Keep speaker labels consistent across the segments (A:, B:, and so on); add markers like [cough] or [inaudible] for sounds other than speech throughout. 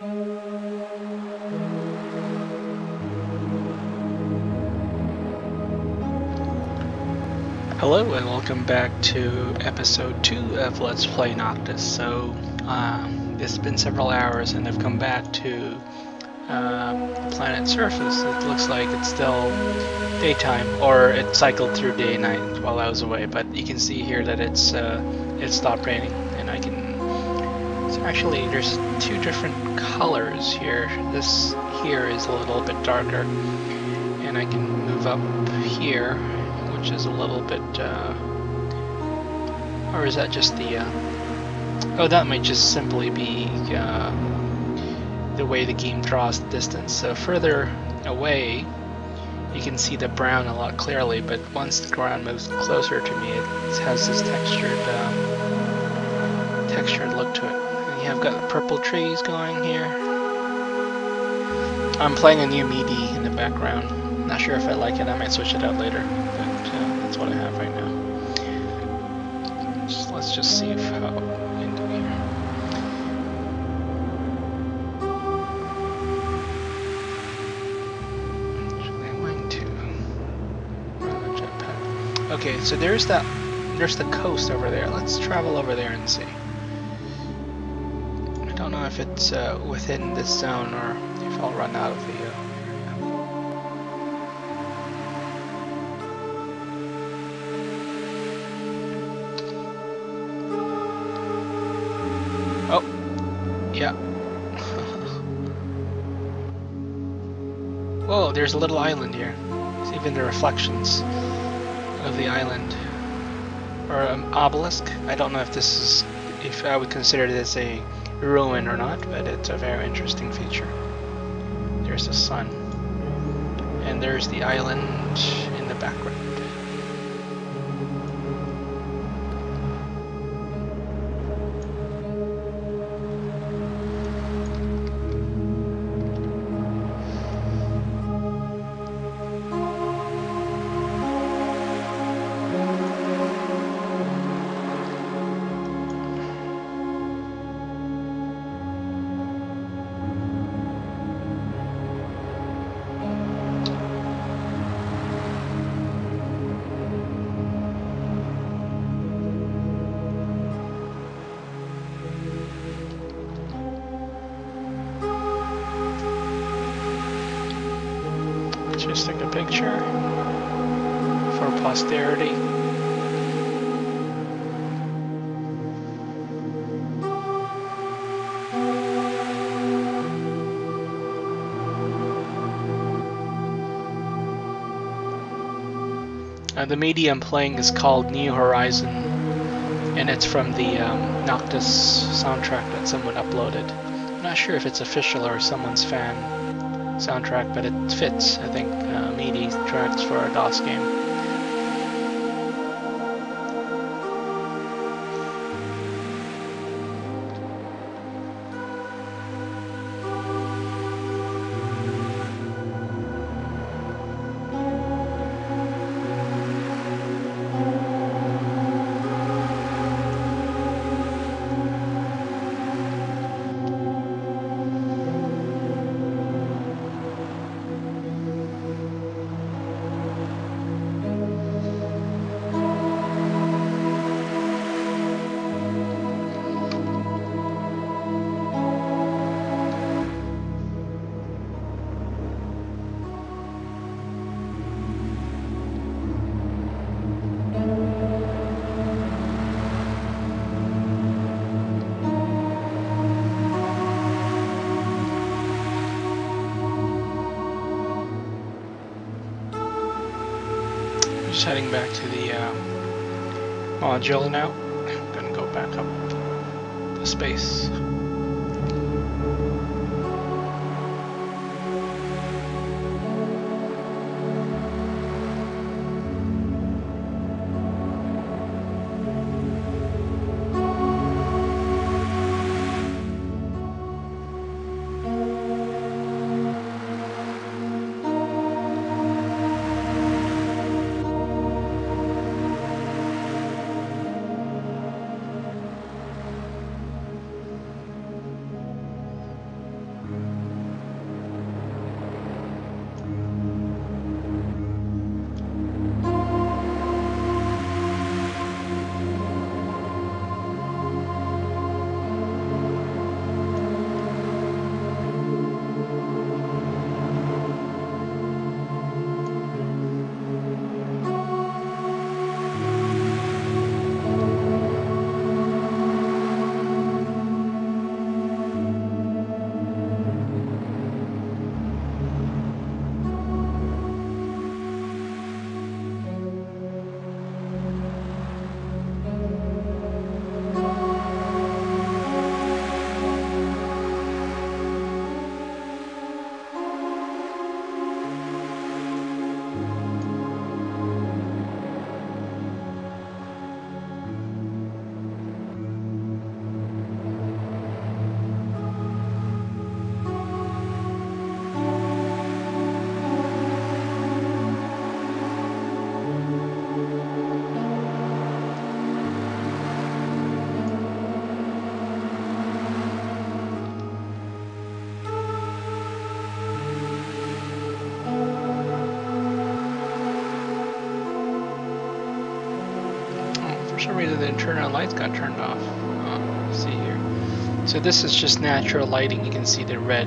A: Hello and welcome back to episode 2 of Let's Play Noctis. So, uh, it's been several hours and I've come back to uh, the planet's surface. It looks like it's still daytime, or it cycled through day and night while I was away, but you can see here that it's uh, it stopped raining and I can... So actually, there's two different colors here. This here is a little bit darker and I can move up here which is a little bit, uh, or is that just the, uh, oh, that might just simply be uh, the way the game draws the distance. So further away, you can see the brown a lot clearly, but once the ground moves closer to me, it has this textured, um, textured look to it. Have got the purple trees going here. I'm playing a new MIDI in the background. Not sure if I like it, I might switch it out later But uh, that's what I have right now. Just, let's just see if how here. To run jetpack. Okay, so there's that. There's the coast over there. Let's travel over there and see. If it's uh, within this zone or if I'll run out of the. Uh, Yeah. [laughs] Whoa, there's a little island here. It's even the reflections of the island. Or an um, obelisk. I don't know if this is, if I would consider this a ruin or not, but it's a very interesting feature. There's the sun. And there's the island in the background. The MIDI I'm playing is called New Horizon, and it's from the um, Noctis soundtrack that someone uploaded. I'm not sure if it's official or someone's fan soundtrack, but it fits, I think, MIDI tracks for a DOS game. Heading back to the uh, module now. I'm gonna go back up the space. Reason the internal lights got turned off. Oh, see here. So this is just natural lighting. You can see the red.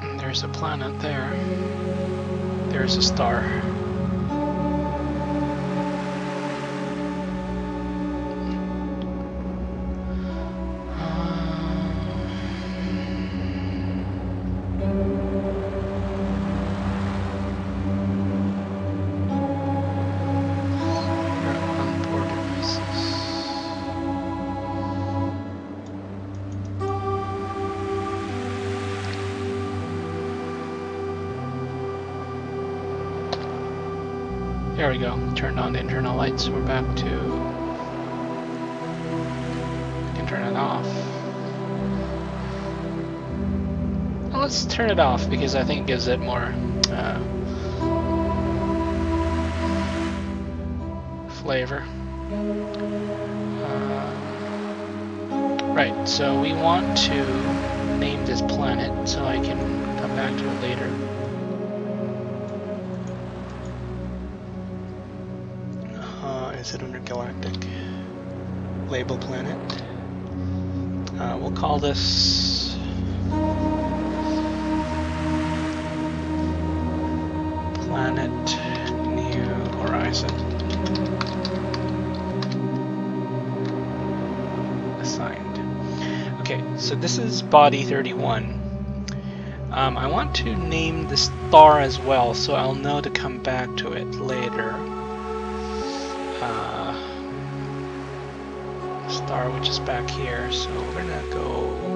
A: And there's a planet there. There's a star. On the internal lights. We're back to. We can turn it off. Well, let's turn it off because I think it gives it more uh, flavor. Uh, right, so we want to name this planet so I can come back to it later. Is it under galactic? Label planet. Uh, we'll call this. Planet New Horizon. Assigned. Okay, so this is body 31. Um, I want to name the star as well, so I'll know to come back to it later. Uh, star, which is back here, so we're gonna go.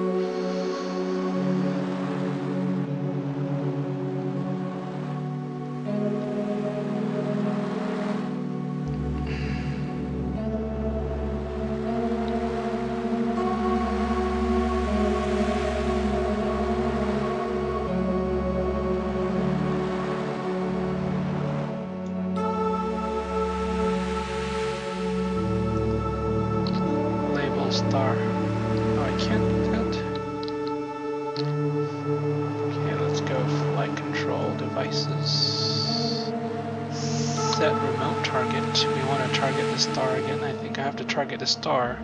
A: Star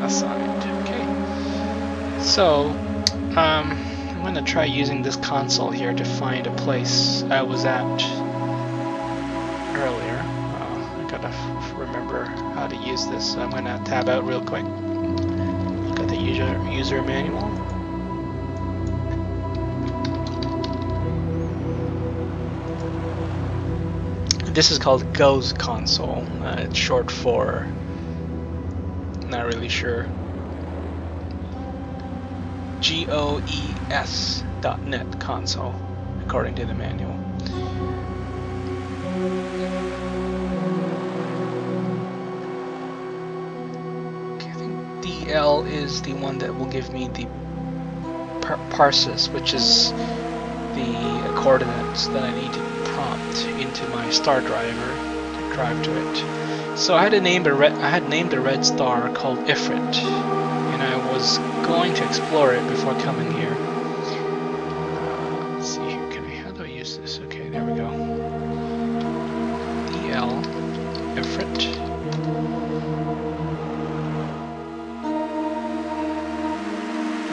A: Assigned. Okay. So, um, I'm gonna try using this console here to find a place I was at earlier. I gotta remember how to use this. So I'm gonna tab out real quick. Look at the user user manual. This is called GOES console. Uh, it's short for. Not really sure. G-O-E-S dot net console, according to the manual. Okay, I think DL is the one that will give me the par parsis, which is the coordinates that I need to prompt into my star driver to drive to it. So I had to name a red, I had named a red star called Ifrit, and I was going to explore it before coming here. Let's see here, can I, how do I use this? Okay, there we go. DL, Ifrit.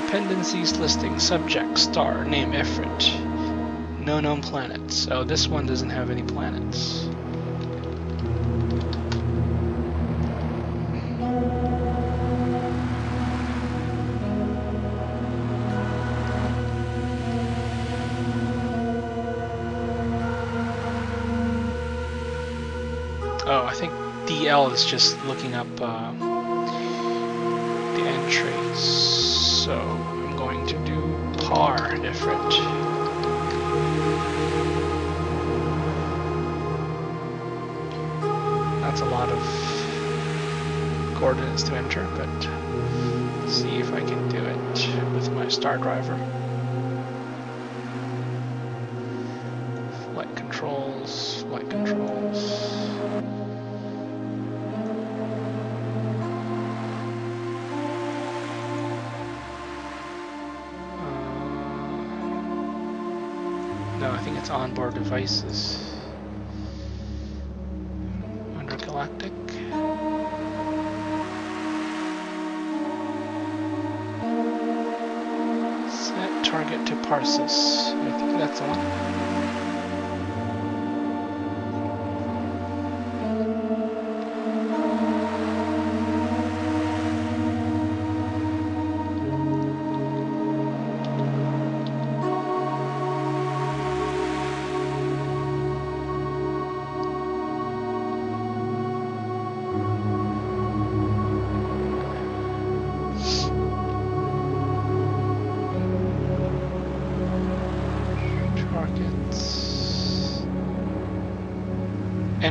A: Dependencies listing, subject, star, name Ifrit. No known planets. Oh, this one doesn't have any planets. Oh, I think DL is just looking up uh, the entries. So I'm going to do par different. Lot of coordinates to enter, but see if I can do it with my star driver. Flight controls, flight controls. Uh, no, I think it's onboard devices. Target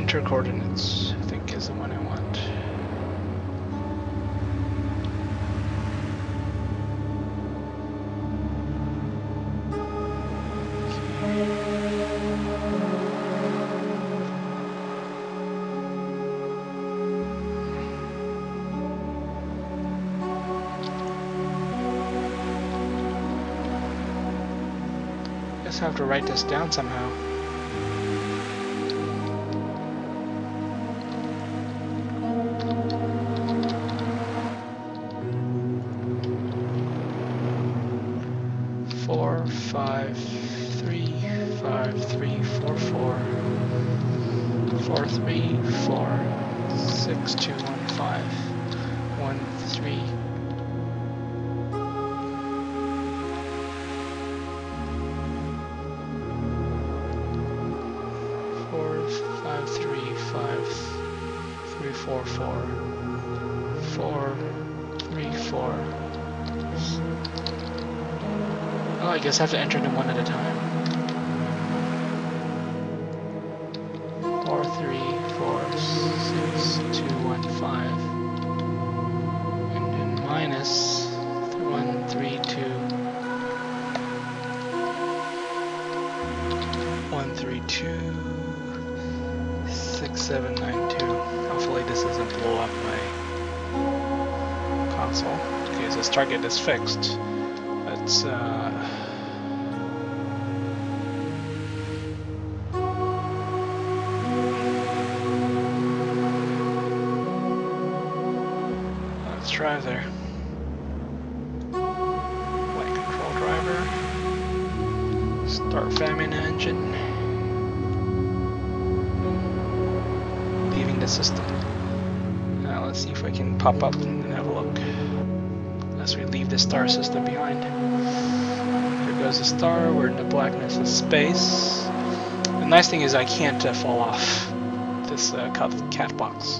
A: Enter coordinates, I think is the one I want. I Guess I have to write this down somehow. I guess I have to enter them one at a time. Four, three, four, six, two, one, five, and then minus one, three, two. One, three, two, six, seven, nine, two. Hopefully this doesn't blow up my console. Okay, so this target is fixed. Let's uh drive there. Control driver. Start vimana engine. Leaving the system. Now let's see if I can pop up and have a look. As we leave the star system behind. There goes the star, we're in the blackness of space. The nice thing is I can't uh, fall off this uh, cat box.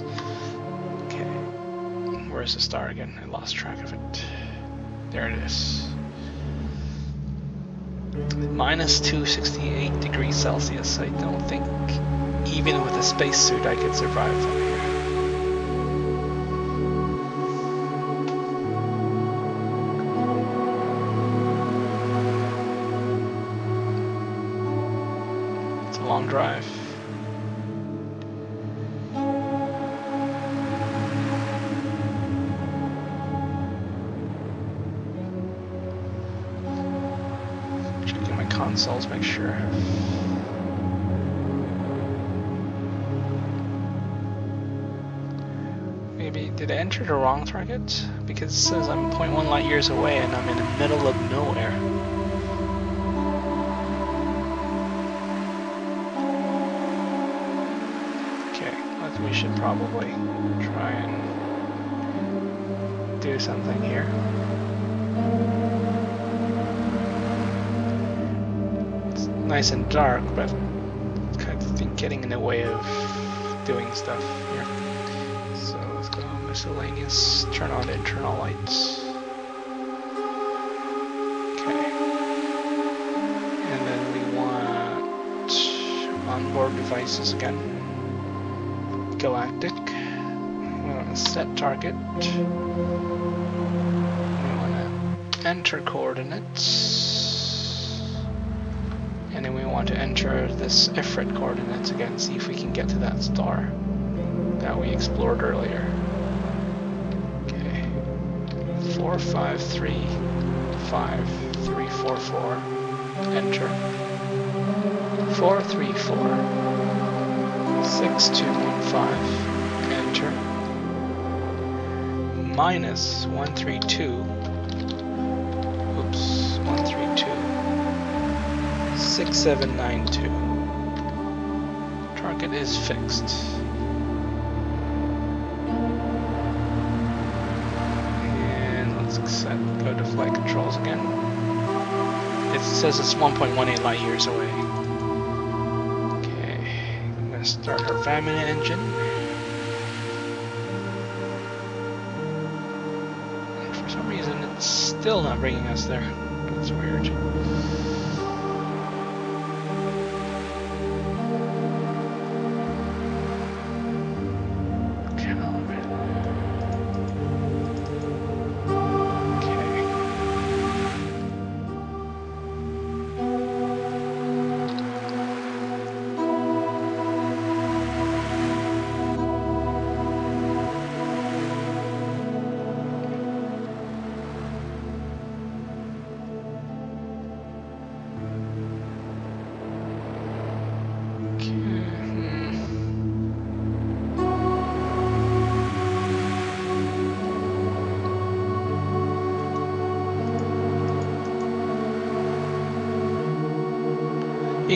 A: Okay. Where's the star again? I lost track of it. There it is. Minus 268 degrees Celsius. I don't think even with a spacesuit I could survive from Because it says I'm 0.1 light years away and I'm in the middle of nowhere. Okay, I think we should probably try and do something here. It's nice and dark, but kind of getting in the way of doing stuff miscellaneous, turn on internal lights. Okay. And then we want onboard devices again. Galactic. We want to set target. We want to enter coordinates. And then we want to enter this Ifrit coordinates again, see if we can get to that star that we explored earlier. Four five three five three four four. Enter. Four three four six two one five. Enter. Minus one three two. Oops, one three two. 6792. Target is fixed. Let's go to flight controls again. It says it's 1.18 light years away. Okay, I'm gonna start our vimana engine. And for some reason, it's still not bringing us there. That's weird.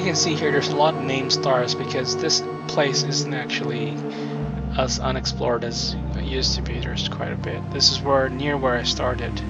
A: Can see here there's a lot of named stars because this place isn't actually as unexplored as it used to be. There's quite a bit. This is where near where I started.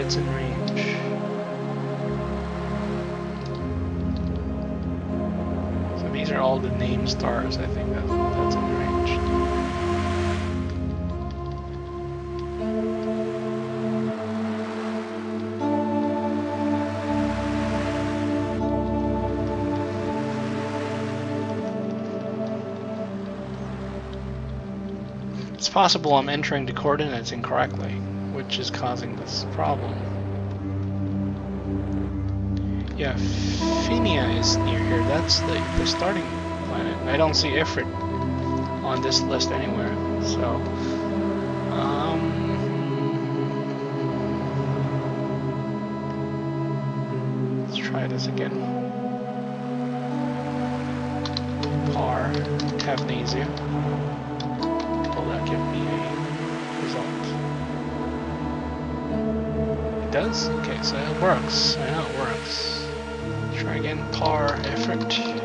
A: Targets in range. So these are all the name stars. I think that, that's in range. It's possible I'm entering the coordinates incorrectly, which is causing this problem. Yeah, Phinia is near here. That's the, the starting planet. I don't see Ifrit on this list anywhere. So, um, let's try this again. Par, Tavnesia. Does? Okay, so it works. Know it works. Try again, par Ifrit.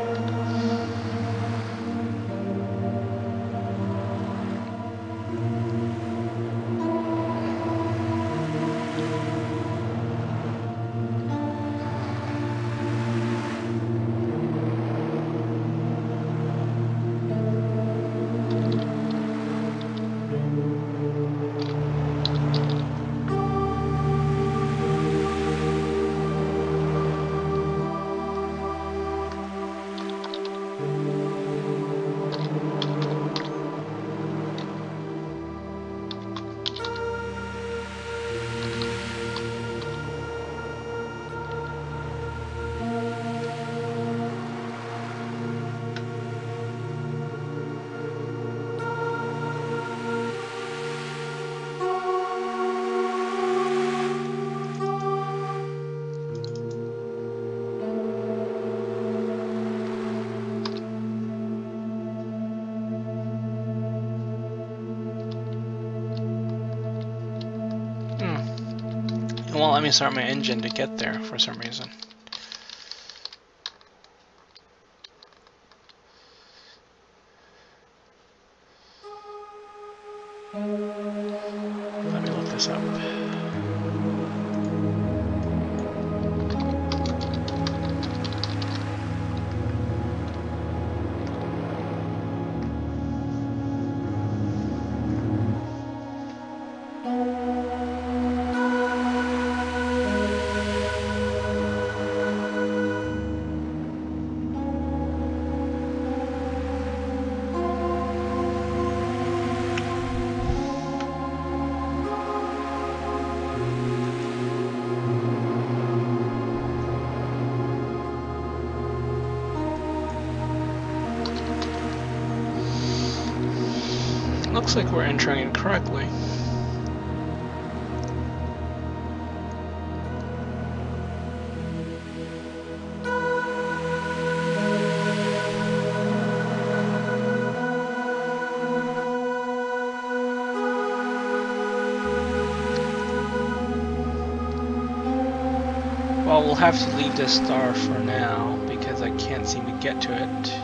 A: Me start my engine to get there for some reason. Let me look this up. Looks like we're entering it correctly. Well, we'll have to leave this star for now because I can't seem to get to it.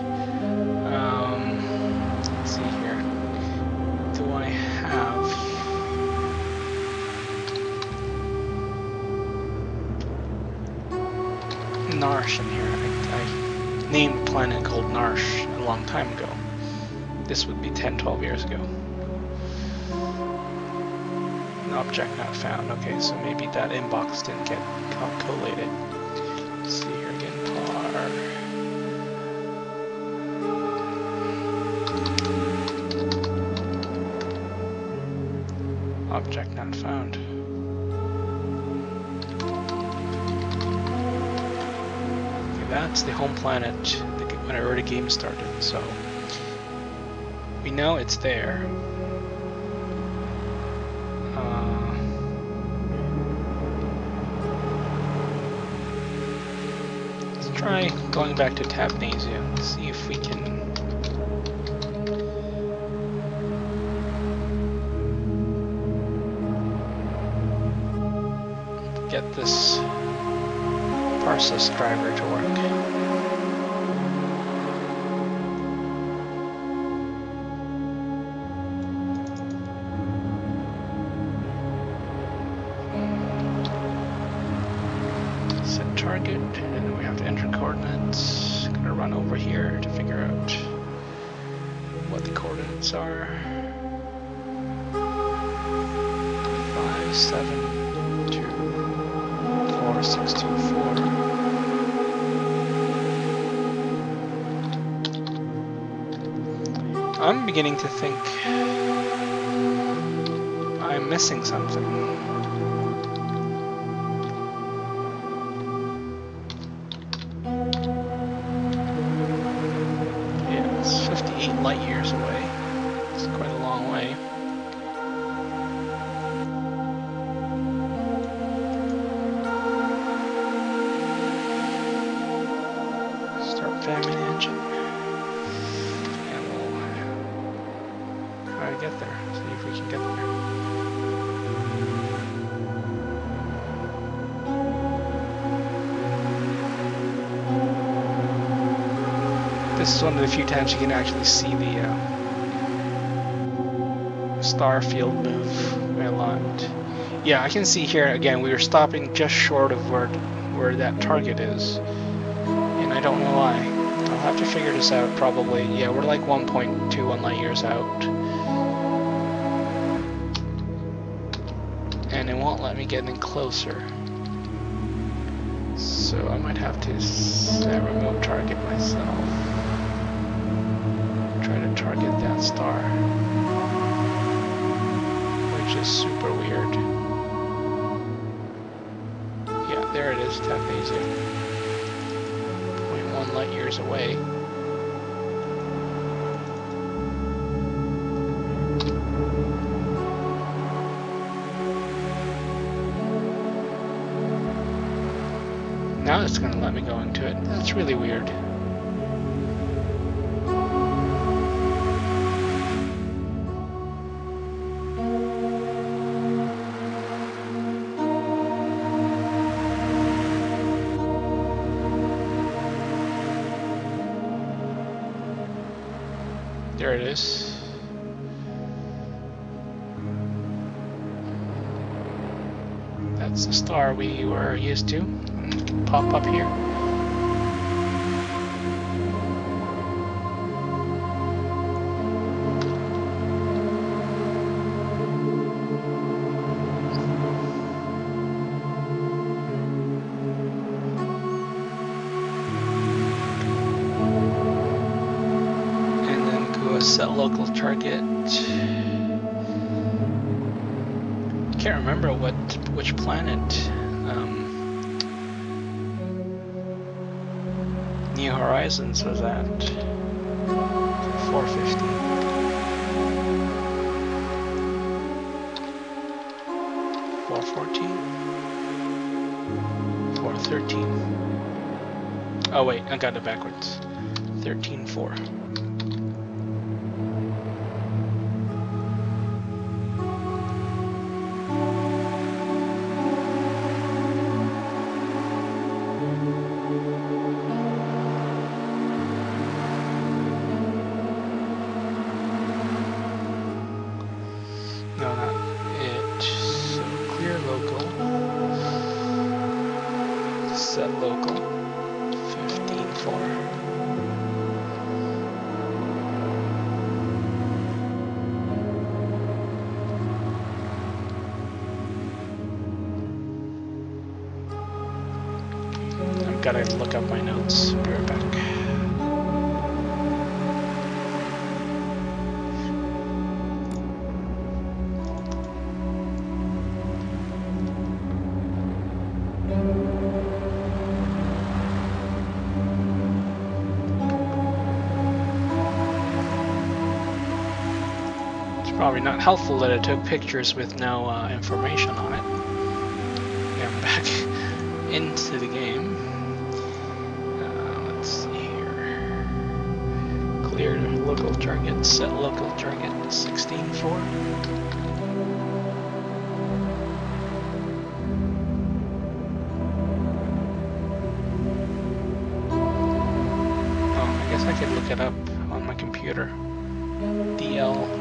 A: Narsh a long time ago. This would be 10, 12 years ago. An object not found. Okay, so maybe that inbox didn't get collated. Let's see here again. Object not found. Okay, that's the home planet g- whenever the game started, so we know it's there. Uh, let's try going back to Tabnasia and see if we can get this Parsus driver to work. Seven, two, four, six, two, four. I'm beginning to think I'm missing something. This is one of the few times you can actually see the uh, star field move a lot. Yeah, I can see here again. We were stopping just short of where where that target is, and I don't know why. I'll have to figure this out. Probably, yeah, we're like 1.21 light years out, and it won't let me get any closer. So I might have to s- uh, remote target myself. To target that star. Which is super weird. Yeah, there it is, Taphasia. 0.1 light years away. Now it's gonna let me go into it. That's really weird. Star we were used to. Pop up here. And then go set local target. Can't remember what which planet um, New Horizons was at. 450. Four fourteen. Four thirteen. Oh wait, I got it backwards. Thirteen four. Not helpful that I took pictures with no uh, information on it. Okay, I'm back [laughs] into the game. Uh, let's see here. Clear local target, set local target 16-4. Oh, I guess I could look it up on my computer. DL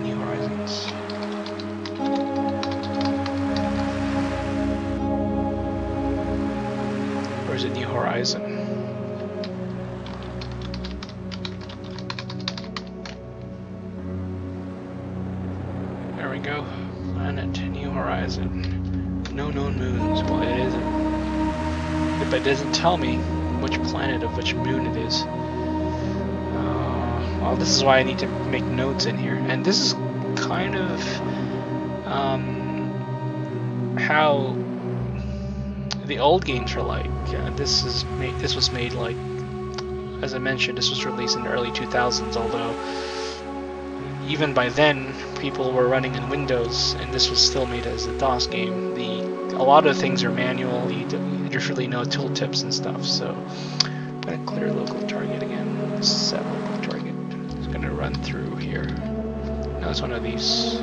A: it doesn't tell me which planet of which moon it is. Uh, well, this is why I need to make notes in here. And this is kind of um, how the old games are like. Uh, this is made. This was made like, as I mentioned, this was released in the early 2000s. Although even by then, people were running in Windows, and this was still made as a DOS game. The a lot of things are manual. You there's really no tooltips and stuff. So I'm gonna clear local target again. Set local target. It's gonna run through here. Now it's one of these.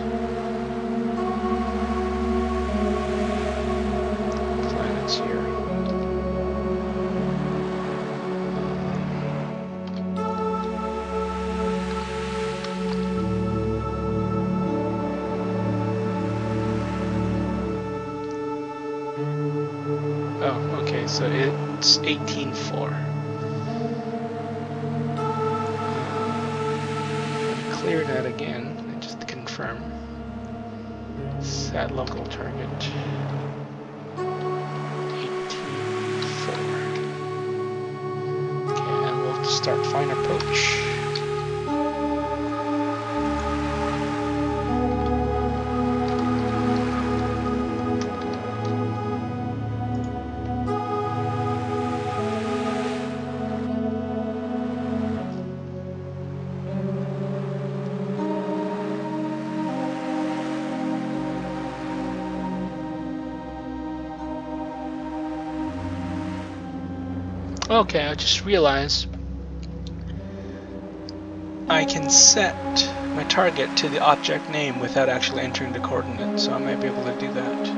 A: It's 18.4. Clear that again, and just to confirm. Set local target. 18.4. Okay, and we'll start fine approach. Okay, I just realized I can set my target to the object name without actually entering the coordinates, so I might be able to do that.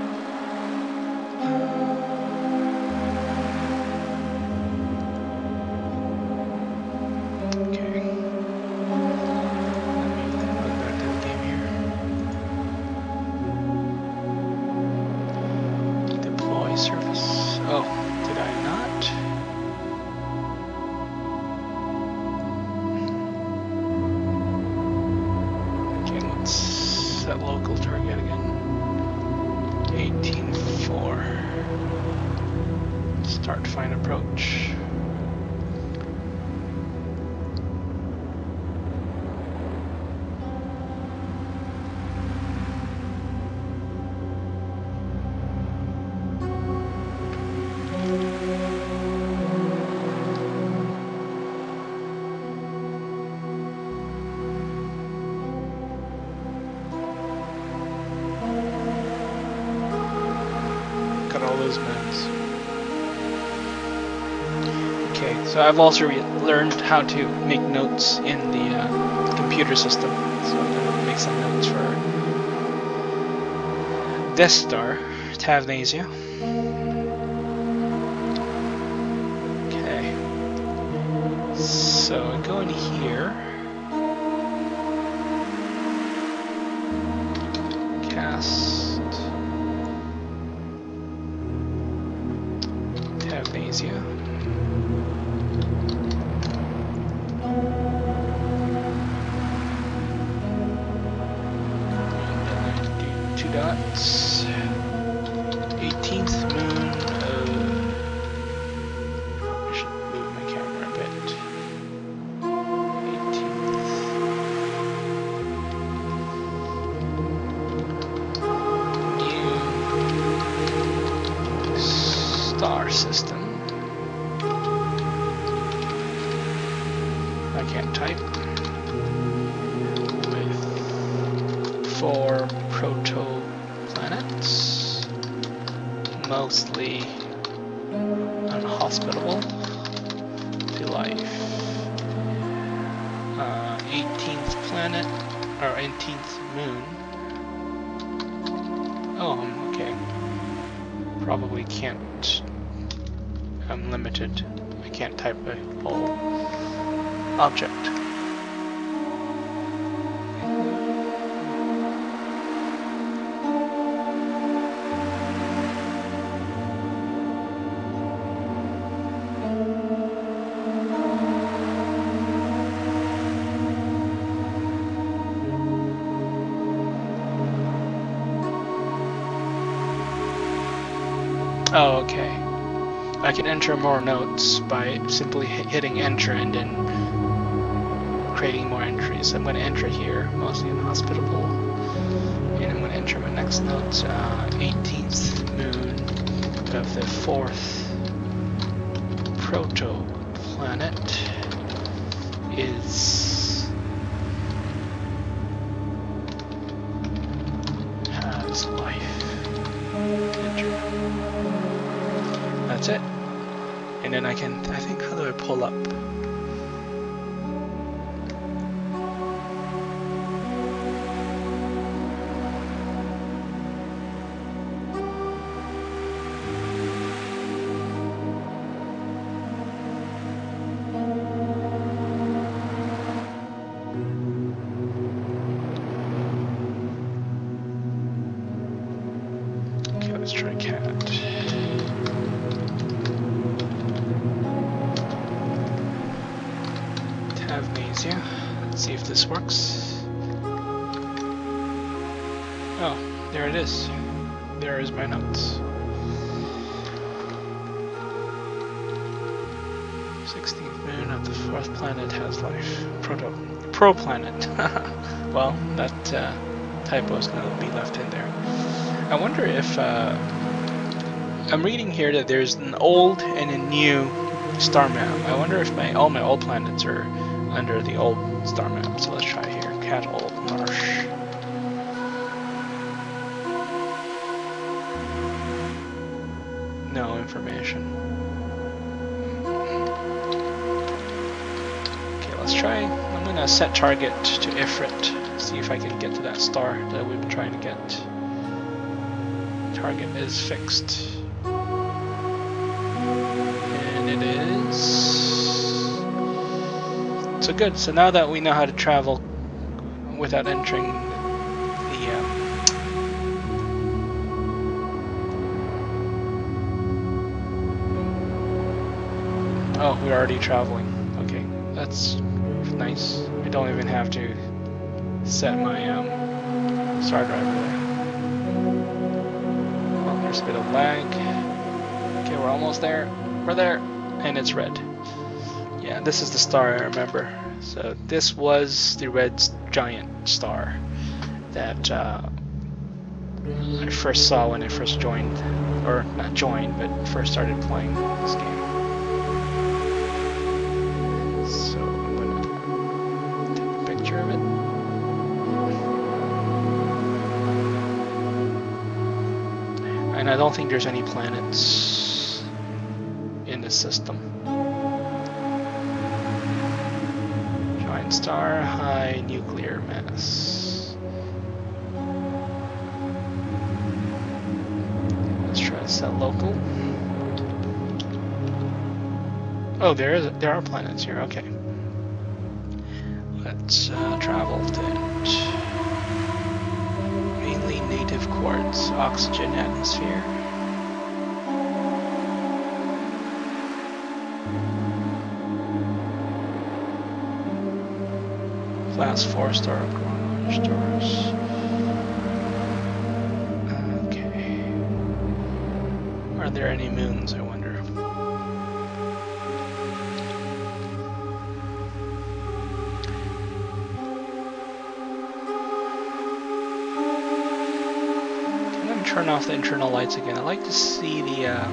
A: So I've also learned how to make notes in the uh, computer system. So I'm gonna make some notes for Death Star, Tavnasia. Okay. So I go in here. Cast. Object. Oh, okay. I can enter more notes by simply hitting enter and then creating more entries. I'm going to enter here, mostly inhospitable. And I'm going to enter my next note, uh, 18th moon of the fourth proto planet is has life. Enter. That's it. And then I can, I think, how do I pull up? That uh, typo is going to be left in there. I wonder if. Uh, I'm reading here that there's an old and a new star map. I wonder if my all my old planets are under the old star map. So let's try here. Cat old marsh. No information. Okay, let's try. I'm set target to Ifrit. See if I can get to that star that we've been trying to get. Target is fixed. And it is. So good. So now that we know how to travel without entering the. Um, oh, we're already traveling. Okay, that's nice. I don't even have to set my um, Stardrifter there. Well, there's a bit of lag. Okay, we're almost there. We're there, and it's red. Yeah, this is the star I remember. So this was the red giant star that uh, I first saw when I first joined, or not joined, but first started playing this game. There's any planets in the system. Giant star, high nuclear mass. Let's try to set local. Oh, there is there are planets here. Okay. Let's uh, travel to it. Mainly native quartz, oxygen atmosphere. Class 4 star garage stars. Okay. Are there any moons, I wonder? Turn off the internal lights again. I like to see the uh,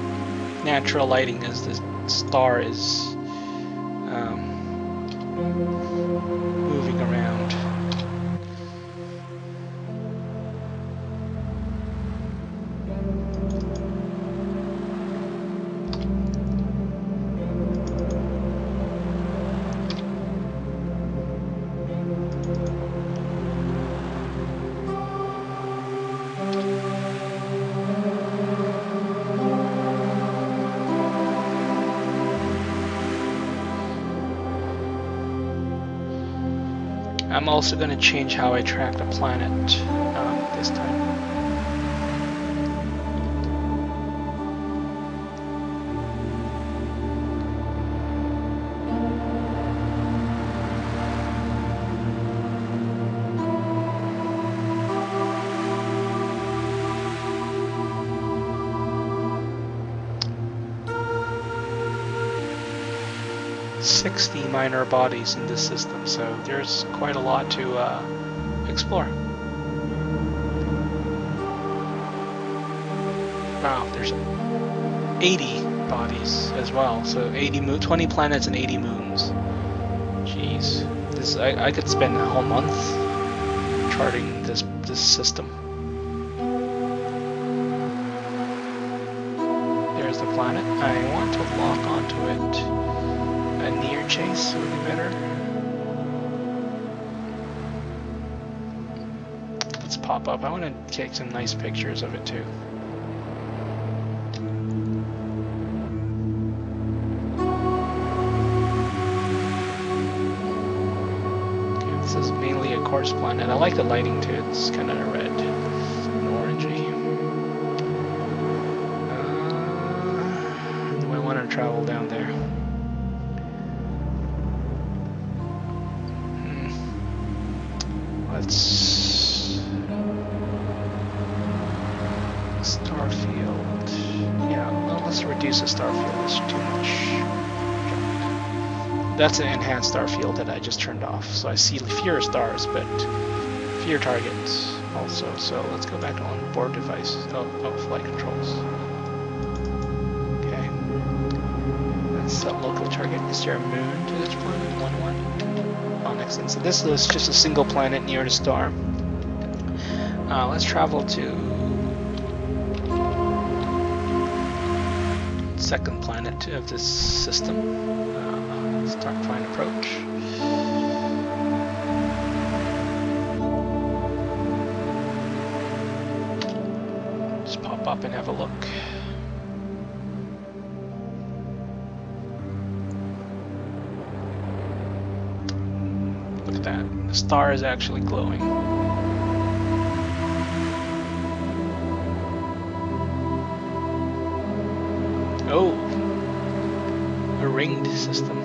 A: natural lighting as the star is also going to change how I track the planet um, this time. Minor bodies in this system, so there's quite a lot to uh, explore. Wow, there's 80 bodies as well. So 80 mo 20 planets and 80 moons. Jeez, this I, I could spend a whole month charting this this system. There's the planet. I want to lock onto it. A near chase would be better. Let's pop up. I want to take some nice pictures of it too. Okay, this is mainly a quartz planet. I like the lighting too. It's kind of red That's an enhanced star field that I just turned off. So I see fewer stars, but fewer targets also. So let's go back to onboard device. Oh, oh flight controls. Okay. Let's set local target. Is there a moon to this planet? One one. Oh, excellent. So this is just a single planet near the star. Uh, let's travel to second planet of this system. And have a look. Look at that. The star is actually glowing. Oh, a ringed system.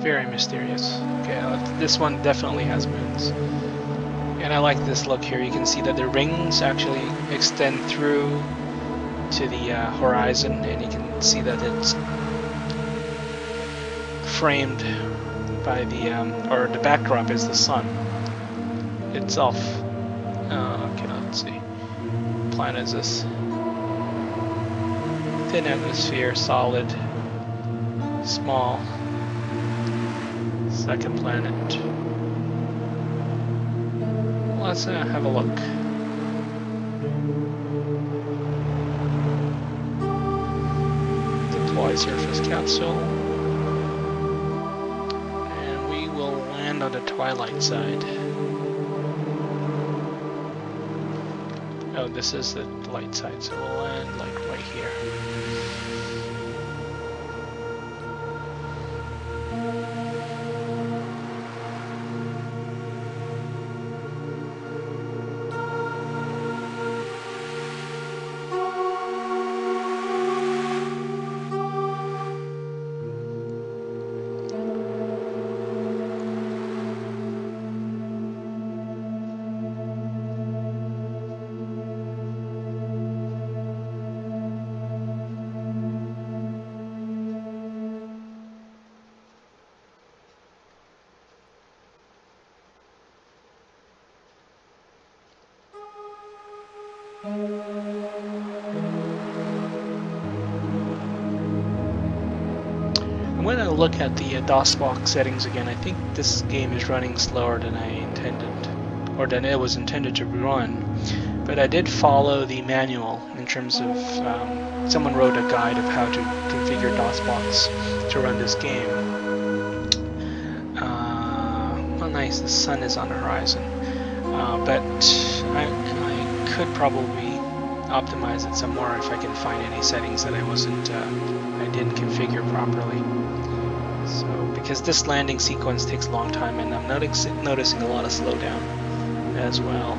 A: Very mysterious. Okay, this one definitely has moons. And I like this look here. You can see that the rings actually extend through to the uh, horizon, and you can see that it's framed by the, um, or the backdrop is the sun itself. Uh, okay, let's see. Planet is this? Thin atmosphere, solid, small. Second planet. Let's uh, have a look. Deploy surface capsule. And we will land on the twilight side. Oh, this is the light side, so we'll land like right here. I'm going to look at the uh, DOSBox settings again. I think this game is running slower than I intended, or than it was intended to run. But I did follow the manual in terms of um, someone wrote a guide of how to configure DOSBox to run this game. Uh, well, nice. The sun is on the horizon, uh, but I, could probably optimize it some more if I can find any settings that I wasn't, uh, I didn't configure properly. So, because this landing sequence takes a long time and I'm noticing, noticing a lot of slowdown as well.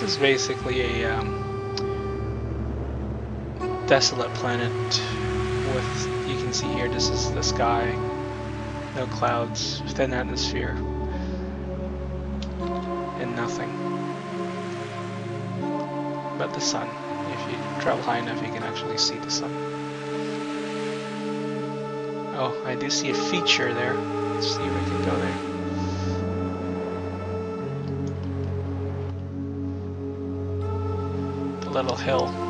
A: This is basically a um, desolate planet with, you can see here, this is the sky, no clouds, thin atmosphere, and nothing but the sun. If you travel high enough, you can actually see the sun. Oh, I do see a feature there. Let's see if we can go there. Little hill.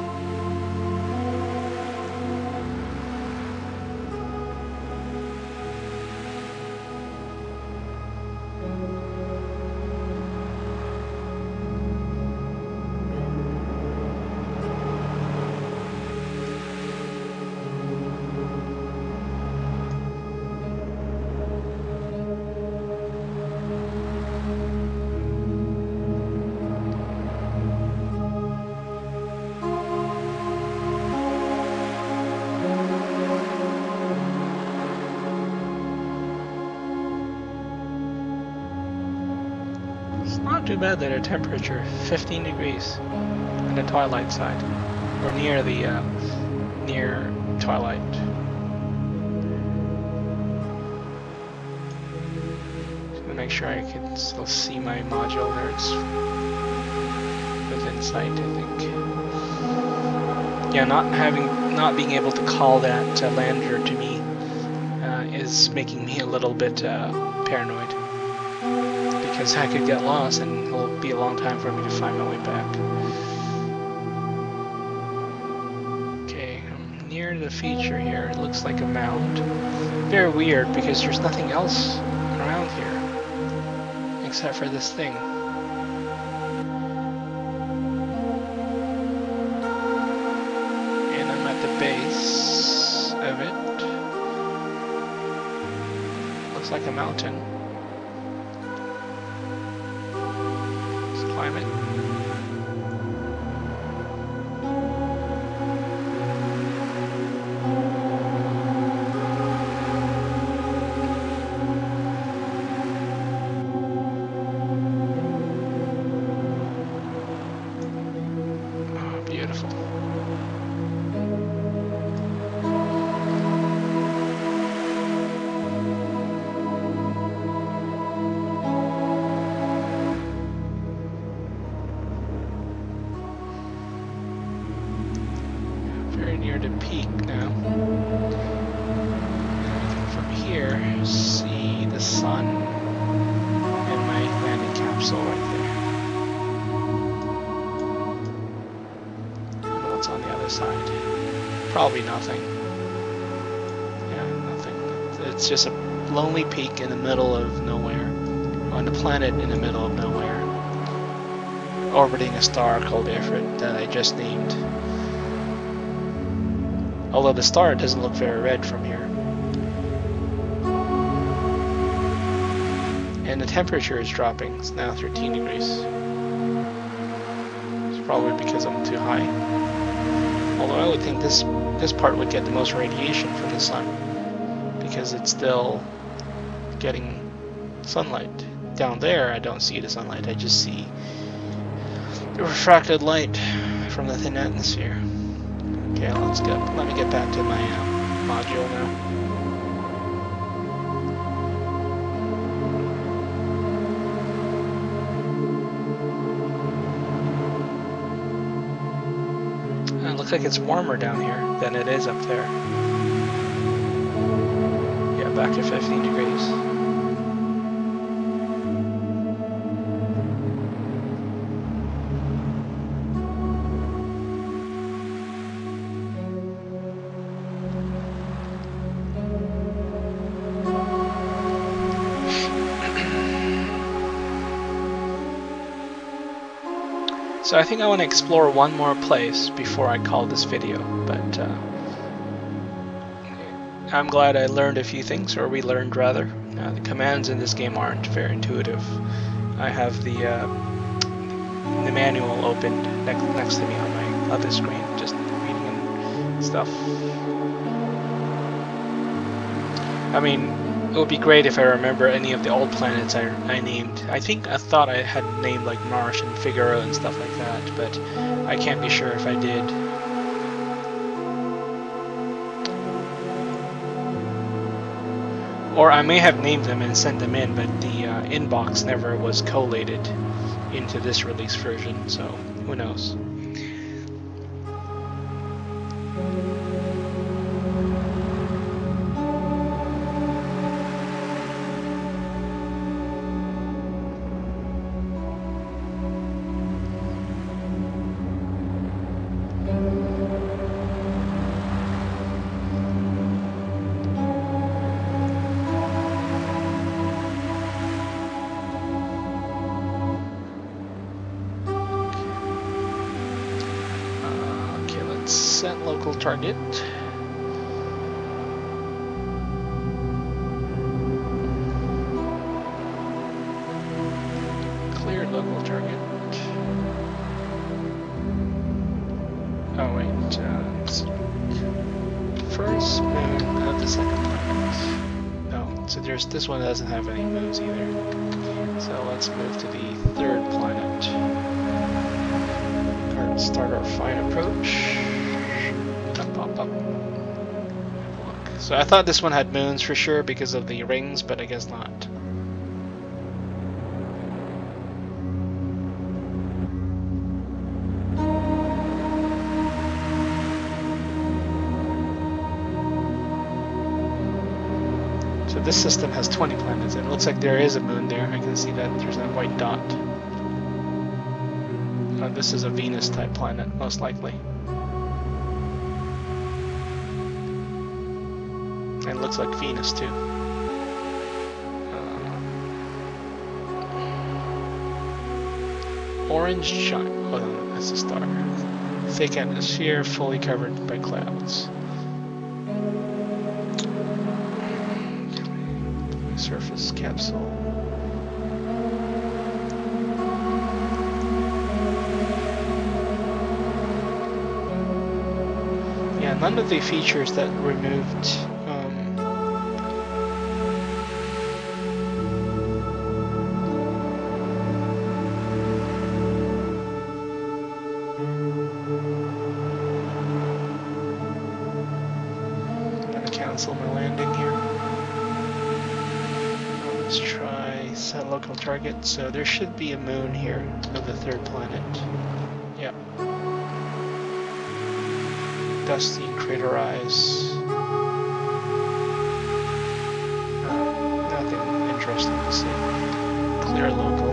A: That a temperature 15 degrees on the twilight side, or near the uh, near twilight. Just gonna make sure I can still see my module there. It's within sight, I think. Yeah, not having, not being able to call that uh, lander to me uh, is making me a little bit uh, paranoid because I could get lost and be a long time for me to find my way back. Okay, I'm near the feature here. It looks like a mound. Very weird because there's nothing else around here except for this thing. Probably nothing. Yeah, nothing. It's just a lonely peak in the middle of nowhere. On the planet in the middle of nowhere. Orbiting a star called Ifrit that I just named. Although the star doesn't look very red from here. And the temperature is dropping. It's now 13 degrees. It's probably because I'm too high. Although I would think this this part would get the most radiation from the sun because it's still getting sunlight. Down there, I don't see the sunlight. I just see the refracted light from the thin atmosphere. Okay, let's go. Let me get back to my uh, module now. Like it's warmer down here than it is up there. Yeah, back to 15 degrees. So I think I want to explore one more place before I call this video, but uh, I'm glad I learned a few things, or we learned rather. Uh, the commands in this game aren't very intuitive. I have the uh, the manual opened next next to me on my other screen, just reading and stuff. I mean, it would be great if I remember any of the old planets I, I named. I think I thought I had named like Marsh and Figaro and stuff like that, but I can't be sure if I did. Or I may have named them and sent them in, but the uh, inbox never was collated into this release version, so who knows. Target. Clear local target. Oh wait, uh, first moon of the second planet. No, so there's this one doesn't have any moves either. So let's move to the third planet. Start our fine approach. So I thought this one had moons for sure because of the rings, but I guess not. So this system has 20 planets, and it looks like there is a moon there. I can see that there's that white dot. Uh, this is a Venus type planet, most likely. And looks like Venus too. Uh, orange shine. Oh that's a star. Thick atmosphere, fully covered by clouds. surface capsule. Yeah, none of the features that removed target. So there should be a moon here of the third planet. Yep. Dusty crater eyes. Nothing interesting to see. Clear local.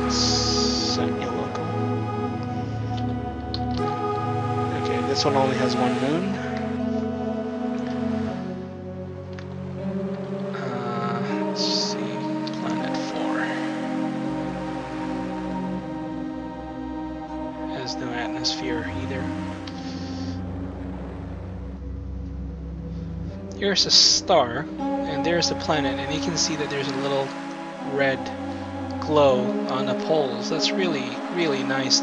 A: Let's set a local. Okay, this one only has one moon. Here's a star, and there's a planet, and you can see that there's a little red glow on the poles. That's really, really nice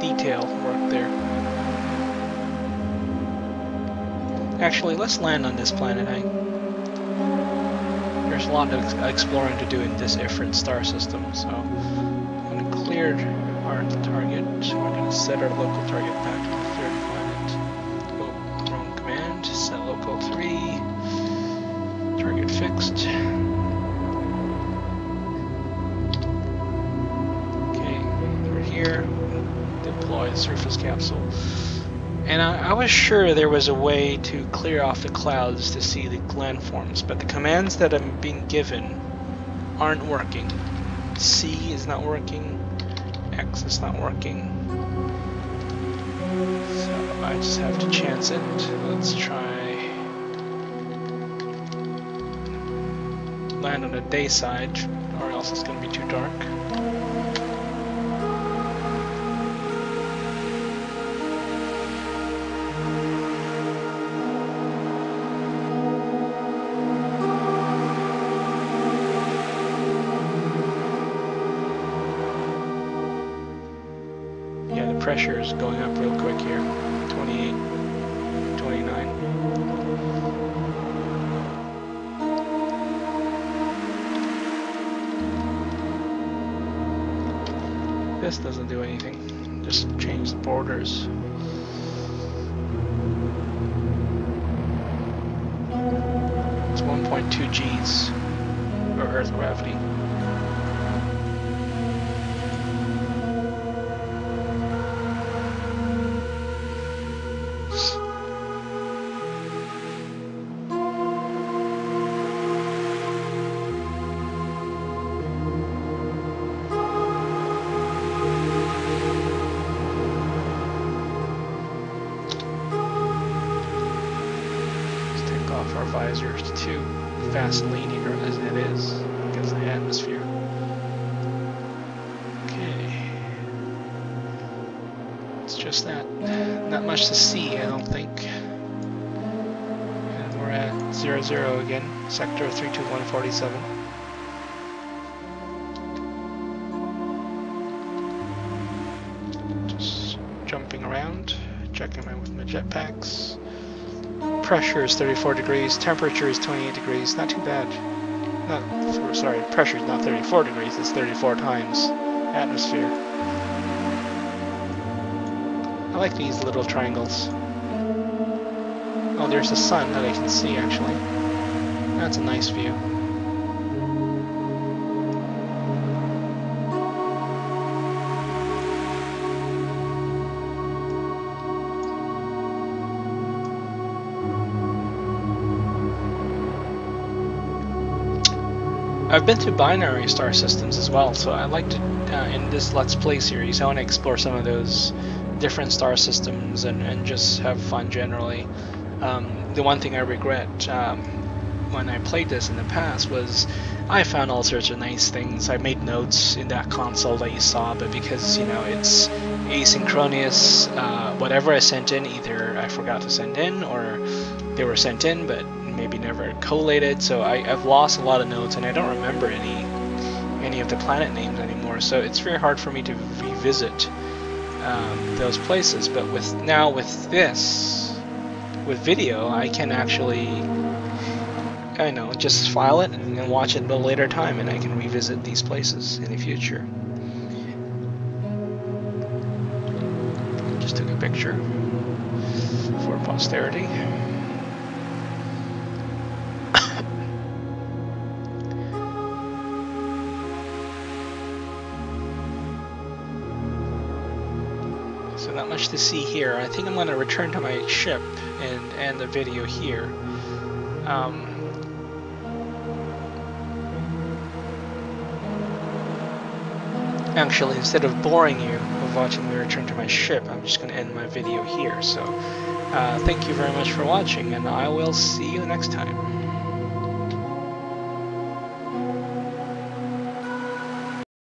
A: detail work there. Actually, let's land on this planet. I, there's a lot of exploring to do in this Ifrit star system, so I'm going to clear our target. We're going to set our local target back Deploy surface capsule. And I, I was sure there was a way to clear off the clouds to see the landforms, but the commands that I'm being given aren't working. C is not working, X is not working. So I just have to chance it. Let's try land on the day side, or else it's going to be too dark. Pressure is going up real quick here. 28, 29. This doesn't do anything. Just change the borders. It's 1.2 G's of Earth gravity. Sector 32147. Just jumping around, checking out with my jetpacks. Pressure is 34 degrees, temperature is 28 degrees, not too bad. Not, sorry, pressure is not 34 degrees, it's 34 times atmosphere. I like these little triangles. Oh, there's the sun that I can see actually. That's a nice view. I've been to binary star systems as well, so I like to, uh, in this Let's Play series, I want to explore some of those different star systems and, and just have fun generally. Um, the one thing I regret um, when I played this in the past was I found all sorts of nice things. I made notes in that console that you saw, but because, you know, it's asynchronous, uh, whatever I sent in, either I forgot to send in or they were sent in, but maybe never collated, so I, I've lost a lot of notes and I don't remember any any of the planet names anymore. So it's very hard for me to revisit um, those places. But with now with this, with video, I can actually, I know, just file it and watch it at a later time, and I can revisit these places in the future. Just took a picture for posterity. [coughs] so not much to see here. I think I'm going to return to my ship and end the video here. Um, actually, instead of boring you of watching me return to my ship, I'm just going to end my video here. So, uh, thank you very much for watching, and I will see you next time.